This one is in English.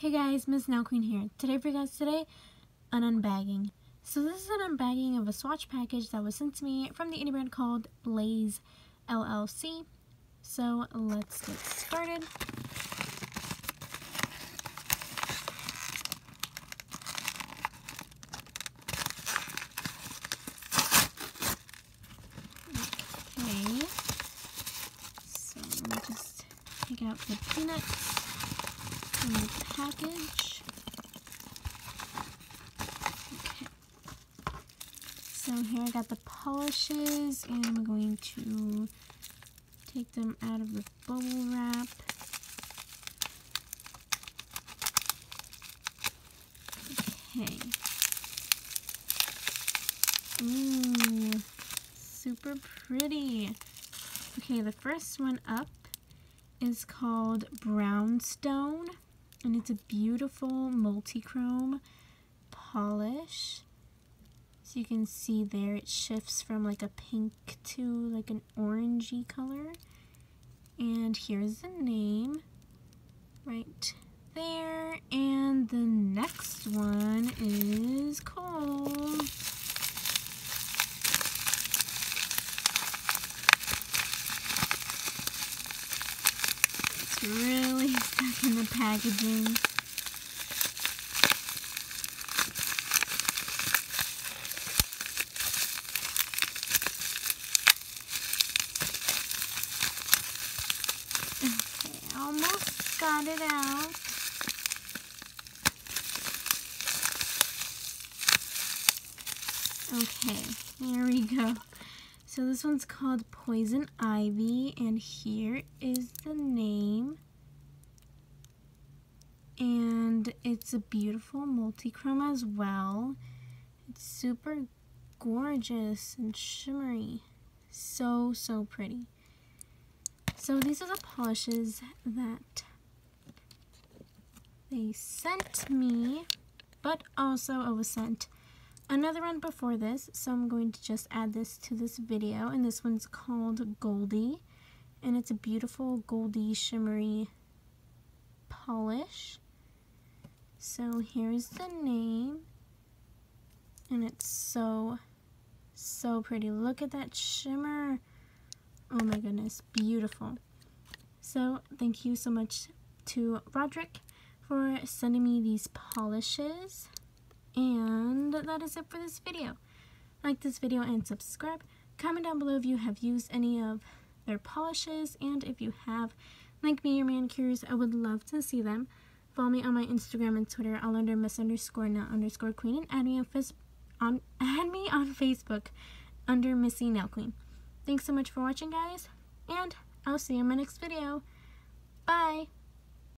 Hey guys, Miss Nail Queen here. Today for you guys today, an unbagging. So this is an unbagging of a swatch package that was sent to me from the indie brand called Laze LLC. So let's get started. Okay. So just take out the peanuts package. So here I got the polishes and I'm going to take them out of the bubble wrap. Okay. Ooh, super pretty. Okay, the first one up is called Brownstone and it's a beautiful multi-chrome polish. So you can see there it shifts from like a pink to like an orangey color. And here's the name right there. And the next one is called It's really packaging. Okay, almost got it out. Okay, here we go. So this one's called Poison Ivy, and here is the name. And it's a beautiful multi-chrome as well. It's super gorgeous and shimmery. So, so pretty. So these are the polishes that they sent me, but also I was sent another one before this, so I'm going to just add this to this video, and this one's called Goldie, and it's a beautiful goldy shimmery polish. So here's the name, and it's so, so pretty. Look at that shimmer. Oh my goodness, beautiful. So thank you so much to Roderick for sending me these polishes. And that is it for this video. Like this video and subscribe. Comment down below if you have used any of their polishes and if you have, like me, your manicures, I would love to see them. Follow me on my Instagram and Twitter, all under miss underscore nail underscore queen, and add me on, on add me on Facebook under Missy Nail Queen. Thanks so much for watching, guys, and I'll see you in my next video. Bye!